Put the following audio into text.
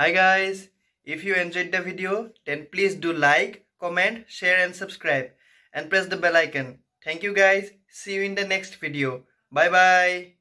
Hi guys, if you enjoyed the video then please do like, comment, share and subscribe and press the bell icon. Thank you guys. See you in the next video. Bye bye.